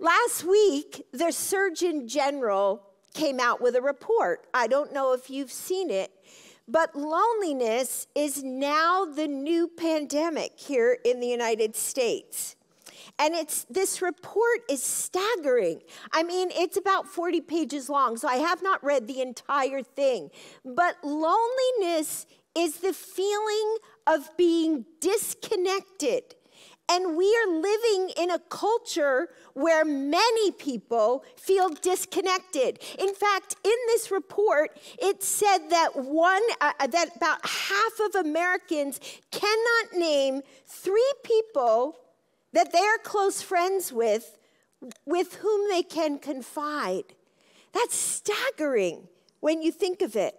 Last week, the Surgeon General came out with a report. I don't know if you've seen it, but loneliness is now the new pandemic here in the United States. And it's this report is staggering. I mean, it's about 40 pages long, so I have not read the entire thing. But loneliness is the feeling of being disconnected and we are living in a culture where many people feel disconnected. In fact, in this report, it said that one uh, uh, that about half of Americans cannot name three people that they are close friends with with whom they can confide. That's staggering when you think of it.